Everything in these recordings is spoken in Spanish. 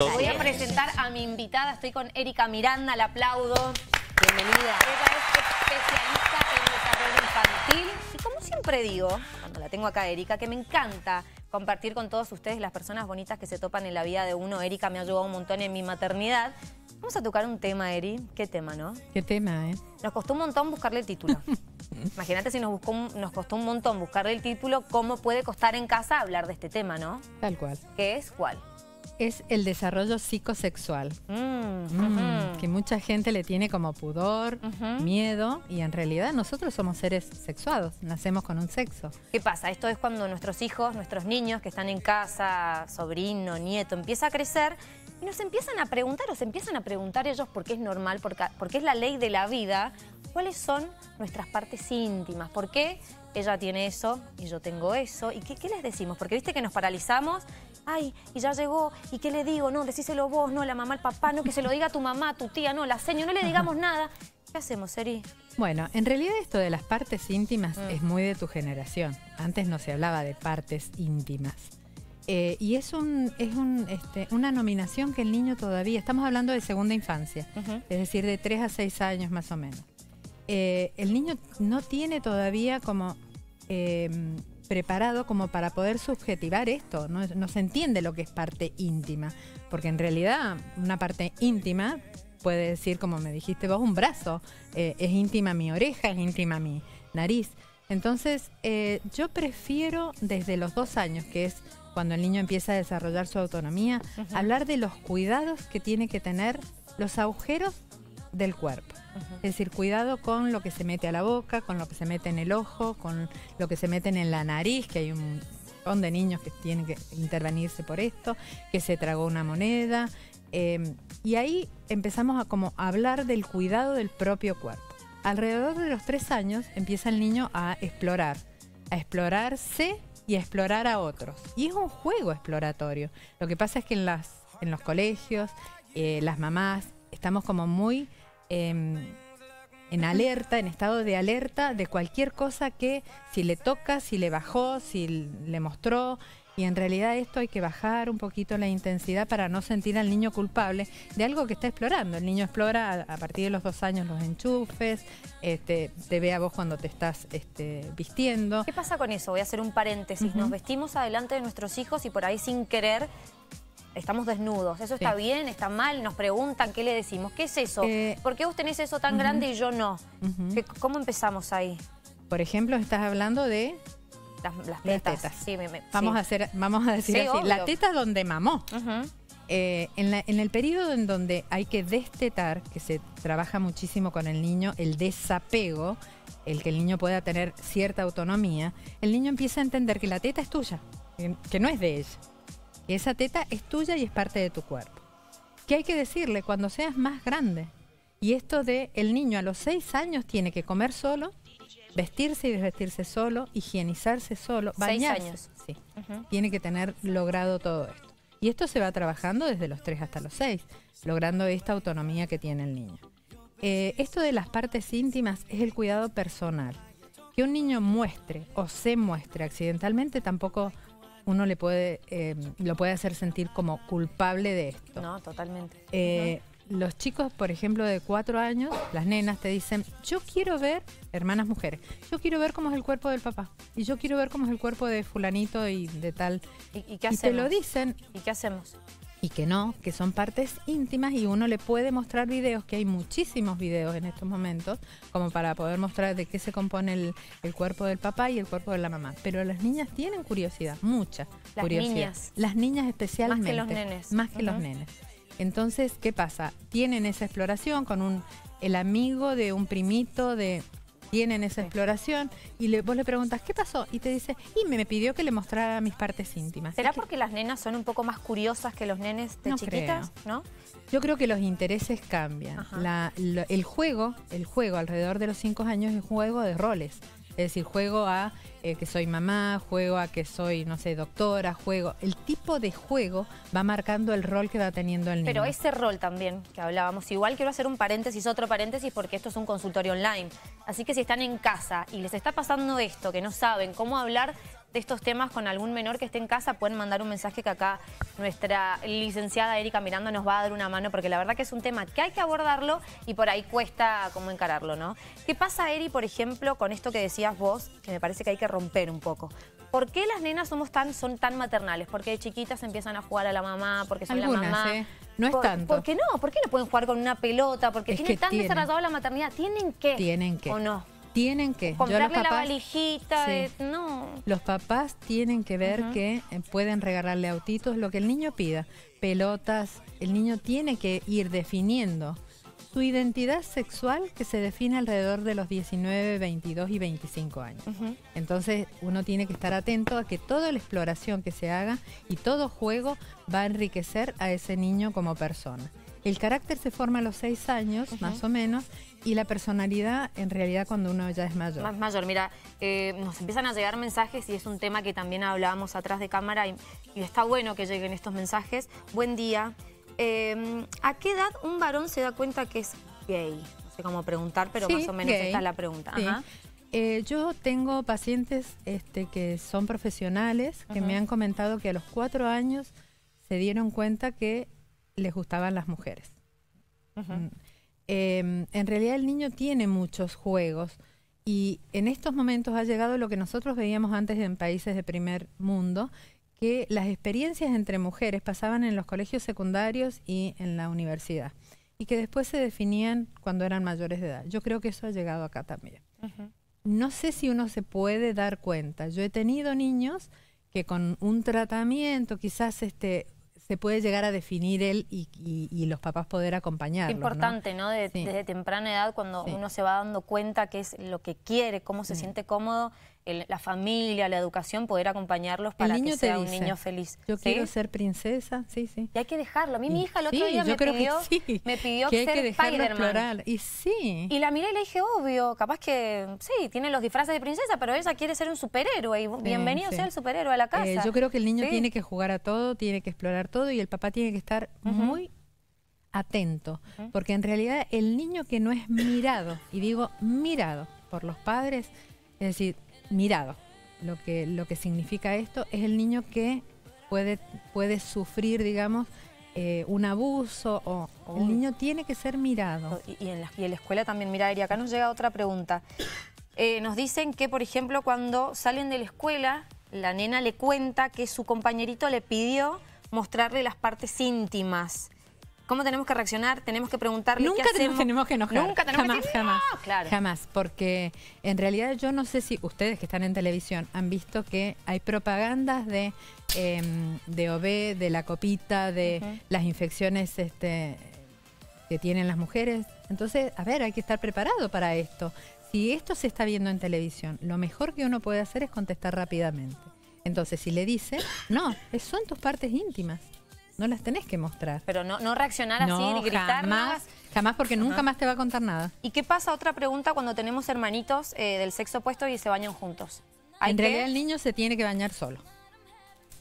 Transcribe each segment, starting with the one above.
Voy a presentar a mi invitada, estoy con Erika Miranda, la aplaudo. Bienvenida. Ella es especialista en desarrollo infantil y como siempre digo, cuando la tengo acá Erika, que me encanta compartir con todos ustedes las personas bonitas que se topan en la vida de uno. Erika me ha ayudado un montón en mi maternidad. Vamos a tocar un tema, Eri. ¿Qué tema, no? ¿Qué tema, eh? Nos costó un montón buscarle el título. Imagínate si nos, buscó un- nos costó un montón buscarle el título, ¿cómo puede costar en casa hablar de este tema, no? Tal cual. ¿Qué es cuál? Es el desarrollo psicosexual. Mm, Mm. Que mucha gente le tiene como pudor, miedo, y en realidad nosotros somos seres sexuados, nacemos con un sexo. ¿Qué pasa? Esto es cuando nuestros hijos, nuestros niños que están en casa, sobrino, nieto, empieza a crecer y nos empiezan a preguntar, o se empiezan a preguntar ellos porque es normal, porque, porque es la ley de la vida, cuáles son nuestras partes íntimas, por qué ella tiene eso y yo tengo eso, y qué, qué les decimos, porque viste que nos paralizamos, ay, y ya llegó, y qué le digo, no, decíselo vos, no, la mamá, el papá, no, que se lo diga tu mamá, tu tía, no, la seño, no le digamos nada. ¿Qué hacemos, Eri? Bueno, en realidad esto de las partes íntimas Mm. es muy de tu generación. Antes no se hablaba de partes íntimas. Eh, y es, un, es un, este, una nominación que el niño todavía, estamos hablando de segunda infancia, es decir, de 3 a 6 años más o menos. Eh, el niño no tiene todavía como eh, preparado como para poder subjetivar esto, no, no se entiende lo que es parte íntima, porque en realidad una parte íntima puede decir, como me dijiste vos, un brazo, eh, es íntima mi oreja, es íntima mi nariz. Entonces, eh, yo prefiero desde los dos años, que es cuando el niño empieza a desarrollar su autonomía, hablar de los cuidados que tiene que tener los agujeros del cuerpo. Es decir, cuidado con lo que se mete a la boca, con lo que se mete en el ojo, con lo que se meten en la nariz, que hay un montón de niños que tienen que intervenirse por esto, que se tragó una moneda. eh, y ahí empezamos a como hablar del cuidado del propio cuerpo. Alrededor de los tres años empieza el niño a explorar, a explorarse y a explorar a otros. Y es un juego exploratorio. Lo que pasa es que en, las, en los colegios, eh, las mamás, estamos como muy em, en alerta, en estado de alerta de cualquier cosa que si le toca, si le bajó, si le mostró. Y en realidad esto hay que bajar un poquito la intensidad para no sentir al niño culpable de algo que está explorando. El niño explora a, a partir de los dos años los enchufes, este, te ve a vos cuando te estás este, vistiendo. ¿Qué pasa con eso? Voy a hacer un paréntesis. Nos vestimos adelante de nuestros hijos y por ahí sin querer estamos desnudos. ¿Eso está Sí. bien? ¿Está mal? Nos preguntan, ¿qué le decimos? ¿Qué es eso? Eh, ¿Por qué vos tenés eso tan grande y yo no? Ujú. ¿Qué- ¿Cómo empezamos ahí? Por ejemplo, estás hablando de Las, las Las tetas. tetas. Sí, me- me- Vamos, sí. a hacer, vamos a decir Sí, así, obvio. la teta donde mamó. Ujú. Eh, en, la- en el periodo en donde hay que destetar, que se trabaja muchísimo con el niño, el desapego, el que el niño pueda tener cierta autonomía, el niño empieza a entender que la teta es tuya, que no es de ella. Esa teta es tuya y es parte de tu cuerpo. ¿Qué hay que decirle cuando seas más grande? Y esto de el niño a los seis años tiene que comer solo, vestirse y desvestirse solo, higienizarse solo, Seis bañarse. años. Sí tiene que tener logrado todo esto. Y esto se va trabajando desde los 3 hasta los 6, logrando esta autonomía que tiene el niño. Eh, esto de las partes íntimas es el cuidado personal. Que un niño muestre o se muestre accidentalmente tampoco uno le puede, eh, lo puede hacer sentir como culpable de esto. No, totalmente. Eh, Los chicos, por ejemplo, de cuatro años, las nenas te dicen, yo quiero ver, hermanas mujeres, yo quiero ver cómo es el cuerpo del papá. Y yo quiero ver cómo es el cuerpo de fulanito y de tal. ¿Y, y qué y te hacemos? lo dicen ¿Y qué hacemos? Y que no, que son partes íntimas y uno le puede mostrar videos, que hay muchísimos videos en estos momentos, como para poder mostrar de qué se compone el, el cuerpo del papá y el cuerpo de la mamá. Pero las niñas tienen curiosidad, mucha Las curiosidad. niñas. Las niñas especialmente. los nenes. Más que los nenes. Entonces, ¿qué pasa? Tienen esa exploración con un el amigo de un primito de tienen esa Sí. exploración y le, vos le preguntas, ¿qué pasó? Y te dice, y me, me pidió que le mostrara mis partes íntimas. ¿Será porque las nenas son un poco más curiosas que los nenes de No chiquitas? ¿No? Yo creo que los intereses cambian. La- el juego, el juego alrededor de los cinco años es un juego de roles. Es decir, juego a eh, que soy mamá, juego a que soy, no sé, doctora, juego. El tipo de juego va marcando el rol que va teniendo el niño. Pero ese rol también que hablábamos, igual quiero hacer un paréntesis, otro paréntesis, porque esto es un consultorio online. Así que si están en casa y les está pasando esto, que no saben cómo hablar estos temas con algún menor que esté en casa, pueden mandar un mensaje que acá nuestra licenciada Erika Miranda nos va a dar una mano, porque la verdad que es un tema que hay que abordarlo y por ahí cuesta cómo encararlo, ¿no? ¿Qué pasa, Eri, por ejemplo, con esto que decías vos, que me parece que hay que romper un poco? ¿Por qué las nenas somos tan, son tan maternales? Porque de chiquitas empiezan a jugar a la mamá, porque son Algunas, la mamá. ¿eh? No es tanto. ¿Por qué no? ¿Por qué no pueden jugar con una pelota? Porque Es tiene tan tienen. desarrollado la maternidad. ¿Tienen que? Tienen que. ¿O no? Tienen que. Comprarle la papás- valijita Sí. de... No. Los papás tienen que ver que eh, pueden regalarle autitos, lo que el niño pida, pelotas. El niño tiene que ir definiendo su identidad sexual que se define alrededor de los 19, 22 y 25 años. Entonces uno tiene que estar atento a que toda la exploración que se haga y todo juego va a enriquecer a ese niño como persona. El carácter se forma a los seis años, más o menos, y la personalidad en realidad cuando uno ya es mayor. Más mayor, mira, eh, nos empiezan a llegar mensajes y es un tema que también hablábamos atrás de cámara y, y está bueno que lleguen estos mensajes. Buen día. Eh, ¿A qué edad un varón se da cuenta que es gay? No sé cómo preguntar, pero Sí, más o menos gay. esta es la pregunta. Sí. Ajá. Eh, yo tengo pacientes este, que son profesionales que me han comentado que a los cuatro años se dieron cuenta que les gustaban las mujeres. Mm. Eh, en realidad el niño tiene muchos juegos y en estos momentos ha llegado lo que nosotros veíamos antes en países de primer mundo, que las experiencias entre mujeres pasaban en los colegios secundarios y en la universidad y que después se definían cuando eran mayores de edad. Yo creo que eso ha llegado acá también. No sé si uno se puede dar cuenta. Yo he tenido niños que con un tratamiento quizás este se puede llegar a definir él y, y- y los papás poder. ¿no? importante, ¿no? De- Sí. Desde temprana edad, cuando Sí. uno se va dando cuenta qué es lo que quiere, cómo se siente cómodo, el- la familia, la educación, poder acompañarlos para que sea un niño feliz. Yo ¿Sí? quiero ser princesa, sí, sí. Y hay que dejarlo. A mí mi hija el otro sí, día me que pidió, sí, me pidió que hay ser que dejarlo Spider-Man. explorar. Y sí. Y la miré y le dije, obvio, capaz que sí, tiene los disfraces de princesa, pero ella quiere ser un superhéroe y bienvenido sea el superhéroe a la casa. Eh, yo creo que el niño tiene que jugar a todo, tiene que explorar todo y el papá tiene que estar muy atento, porque en realidad el niño que no es mirado, y digo mirado por los padres, es decir, mirado, lo que, lo que significa esto es el niño que puede, puede sufrir, digamos, eh, un abuso o el niño tiene que ser mirado. Y, y en la, y en la escuela también, mira, Eri, acá nos llega otra pregunta. Eh, nos dicen que, por ejemplo, cuando salen de la escuela, la nena le cuenta que su compañerito le pidió mostrarle las partes íntimas. ¿Cómo tenemos que reaccionar? Tenemos que preguntarle Nunca qué tenemos, hacemos. tenemos que enojar. Nunca tenemos jamás, que jamás, "No", claro. jamás, porque en realidad yo no sé si ustedes que están en televisión han visto que hay propagandas de em, de OB, de la copita, de las infecciones este, que tienen las mujeres. Entonces, a ver, hay que estar preparado para esto. Si esto se está viendo en televisión, lo mejor que uno puede hacer es contestar rápidamente. Entonces, si le dice, no, son tus partes íntimas, no las tenés que mostrar. Pero no, no reaccionar así, ni gritar. jamás, jamás porque nunca más te va a contar nada. ¿Y qué pasa? Otra pregunta cuando tenemos hermanitos eh, del sexo opuesto y se bañan juntos. ¿Hay En que? realidad el niño se tiene que bañar solo.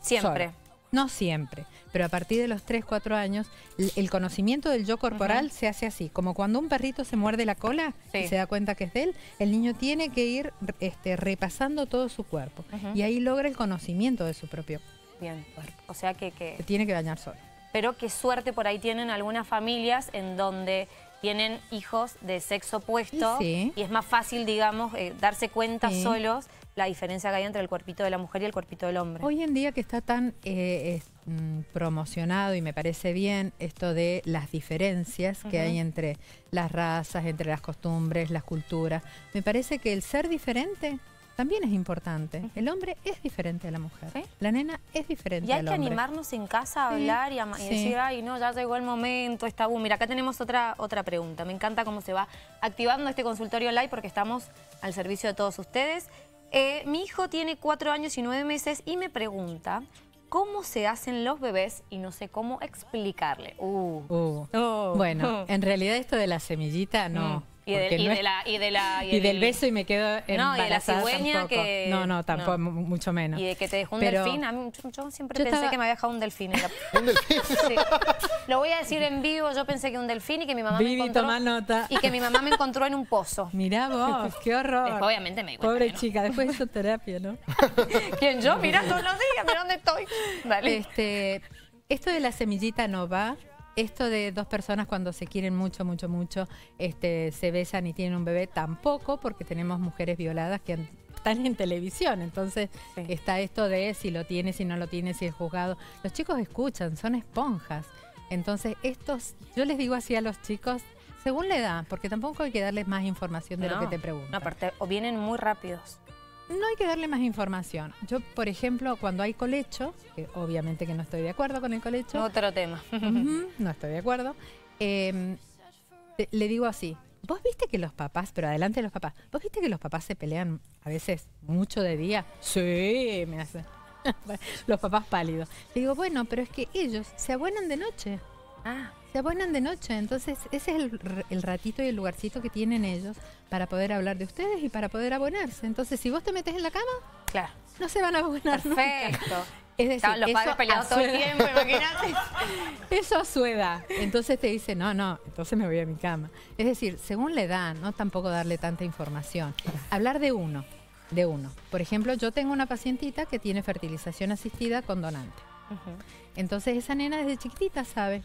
Siempre. solo. No siempre, pero a partir de los 3, 4 años, el conocimiento del yo corporal se hace así, como cuando un perrito se muerde la cola y se da cuenta que es de él, el niño tiene que ir este, repasando todo su cuerpo y ahí logra el conocimiento de su propio Bien. O sea que, que se tiene que bañar solo. pero qué suerte por ahí tienen algunas familias en donde tienen hijos de sexo opuesto Y sí. y es más fácil, digamos, eh, darse cuenta Sí. solos la diferencia que hay entre el cuerpito de la mujer y el cuerpito del hombre. Hoy en día que está tan eh, es, mm, promocionado y me parece bien esto de las diferencias que hay entre las razas, entre las costumbres, las culturas, me parece que el ser diferente también es importante. El hombre es diferente a la mujer. Sí. La nena es diferente Y hay al que hombre. animarnos en casa a Sí, hablar y, a ma- y sí. decir, ay, no, ya llegó el momento, está boom. Mira, acá tenemos otra, otra pregunta. Me encanta cómo se va activando este consultorio live porque estamos al servicio de todos ustedes. Eh, mi hijo tiene cuatro años y nueve meses y me pregunta cómo se hacen los bebés y no sé cómo explicarle. Uh. Uh. Oh. Bueno, en realidad esto de la semillita no. Mm. Y, de, porque y no de es- la, y de la y del beso y me quedo No, y de la embarazada cigüeña tampoco. que- No, no, tampoco, no. mucho menos. Y de que te dejó un Pero- delfín. A mí, yo, yo siempre Yo pensé estaba- que me había dejado un delfín. en la- Un delfín. Sí. Lo voy a decir en vivo. Yo pensé que un delfín y que mi mamá Vivi, me encontró. toma nota. Y que mi mamá me encontró en un pozo. Mirá vos, qué horror. Después, obviamente me di cuenta Pobre no. chica, después hizo terapia, ¿no? ¿Quién yo? Mirá todos los días, mira dónde estoy. Dale. Este, esto de la semillita no va. Esto de dos personas cuando se quieren mucho, mucho, mucho, este, se besan y tienen un bebé, tampoco, porque tenemos mujeres violadas que han- están en televisión. Entonces Sí. está esto de si lo tiene, si no lo tiene, si es juzgado. Los chicos escuchan, son esponjas. Entonces, estos, yo les digo así a los chicos, según la edad, porque tampoco hay que darles más información de lo que te preguntan. No, aparte, o vienen muy rápidos. No hay que darle más información. Yo, por ejemplo, cuando hay colecho, que obviamente que no estoy de acuerdo con el colecho, Otro tema. no estoy de acuerdo, eh, te- le digo así, vos viste que los papás, pero adelante de los papás, vos viste que los papás se pelean a veces mucho de día. Sí, me hace. los papás pálidos. Le digo, bueno, pero es que ellos se abuenan de noche. Ah, Se abuenan de noche, entonces ese es el, ratito y el lugarcito que tienen ellos para poder hablar de ustedes y para poder abonarse. Entonces, si vos te metes en la cama, claro. no se van a abonar nunca. Perfecto. Es decir, Estaban los padres peleados todo el tiempo, imagínate. Eso a su edad. Entonces te dice, no, no, entonces me voy a mi cama. Es decir, según la edad, no tampoco darle tanta información. Hablar de uno, de uno. Por ejemplo, yo tengo una pacientita que tiene fertilización asistida con donante. Entonces esa nena desde chiquitita sabe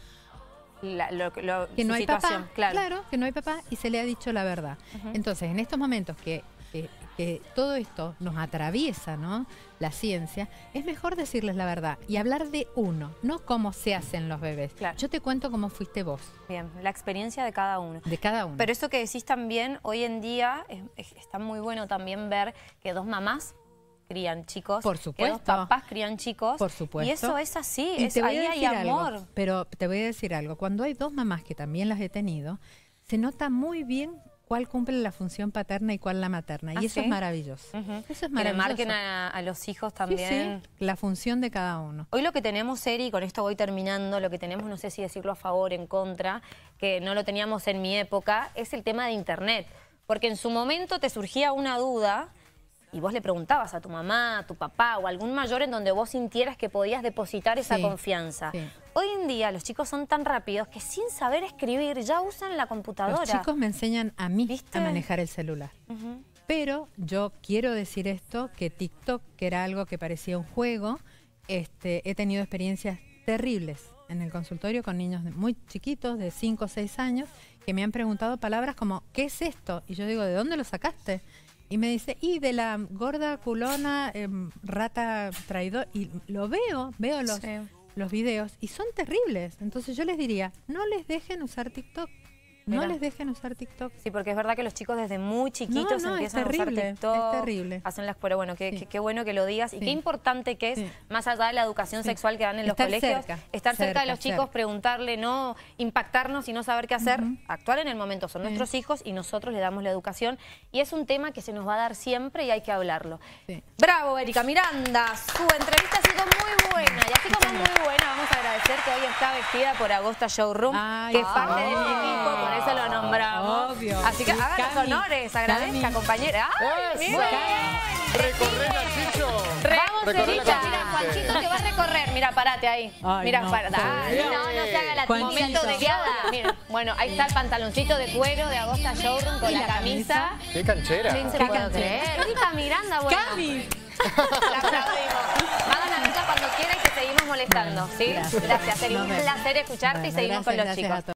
La- lo- lo- que no hay situación, papá, claro. que no hay papá y se le ha dicho la verdad. Entonces, en estos momentos que, que- que todo esto nos atraviesa, ¿no? La ciencia, es mejor decirles la verdad y hablar de uno, no cómo se hacen los bebés. Claro. Yo te cuento cómo fuiste vos, Bien, la experiencia de cada uno. de cada uno. Pero eso que decís también, hoy en día es- es- está muy bueno también ver que dos mamás crían chicos. Por Que supuesto. papás crían chicos. Por supuesto. Y eso es así, Y es, te voy ahí a hay decir algo, amor. pero te voy a decir algo. Cuando hay dos mamás que también las he tenido, se nota muy bien cuál cumple la función paterna y cuál la materna. ¿Ah, y eso sí? es maravilloso. Eso es Que le maravilloso. marquen a, a los hijos también. sí, la función de cada uno. Hoy lo que tenemos, Eri, con esto voy terminando, lo que tenemos, no sé si decirlo a favor, en contra, que no lo teníamos en mi época, es el tema de Internet. Porque en su momento te surgía una duda y vos le preguntabas a tu mamá, a tu papá o a algún mayor en donde vos sintieras que podías depositar esa Sí, confianza. sí. Hoy en día los chicos son tan rápidos que sin saber escribir ya usan la computadora. Los chicos me enseñan a mí ¿Viste? a manejar el celular. Pero yo quiero decir esto, que TikTok, que era algo que parecía un juego, este, he tenido experiencias terribles en el consultorio con niños muy chiquitos, de 5 o 6 años, que me han preguntado palabras como, ¿qué es esto? Y yo digo, ¿de dónde lo sacaste? Y me dice, y de la gorda culona, em, rata traidor. Y lo veo, veo los, Sí. los videos y son terribles. Entonces yo les diría, no les dejen usar TikTok. No les dejen usar TikTok. Sí, porque es verdad que los chicos desde muy chiquitos No, no, es empiezan a usar TikTok. es terrible. Hacen las pero bueno, qué, Sí. qué- qué bueno que lo digas y Sí. qué importante que es, Sí. más allá de la educación sexual que dan en los colegios, cerca, estar cerca, de los chicos, cerca. preguntarle, no impactarnos y no saber qué hacer, actuar en el momento. Son nuestros hijos y nosotros le damos la educación. Y es un tema que se nos va a dar siempre y hay que hablarlo. Sí. Bravo, Erika Miranda. Su entrevista ha sido muy buena. Y así como muy buena, vamos a agradecer que hoy está vestida por Agosta Showroom, Ay, que es parte ay. del equipo, por eso lo nombramos. Obvio. Así que Sí, hagan los honores, agradezca, Cami. compañera. ¡Ay, ¡Eso! mira! ¡Recorrela, Chicho! Vamos, con mira. Juanchito te va a recorrer. Mira, parate ahí. Ay, mira, no, para, dale, no, no se haga la Juanchito. momento de guiada. Mira, bueno, ahí está el pantaloncito de cuero de Agosta Showroom con ¿Y la, la camisa. camisa? ¡Qué canchera! No se Qué puede canchera. creer. Miranda, bueno. ¡Cami! La aplaudimos. Hagan la nota cuando quieran y te seguimos molestando. ¿sí? Gracias. Nos Un placer escucharte y seguimos con los chicos.